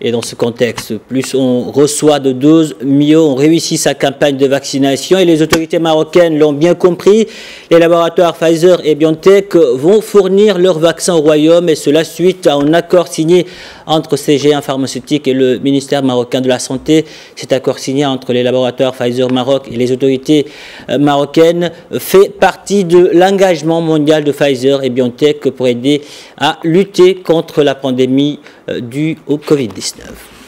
Et dans ce contexte, plus on reçoit de doses, mieux on réussit sa campagne de vaccination. Et les autorités marocaines l'ont bien compris. Les laboratoires Pfizer et BioNTech vont fournir leurs vaccins au Royaume, et cela suite à un accord signé entre ces géants pharmaceutiques et le ministère marocain de la Santé. Cet accord signé entre les laboratoires Pfizer Maroc et les autorités euh, marocaines fait partie de l'engagement mondial de Pfizer et BioNTech pour aider à lutter contre la pandémie euh, due au Wiśniew.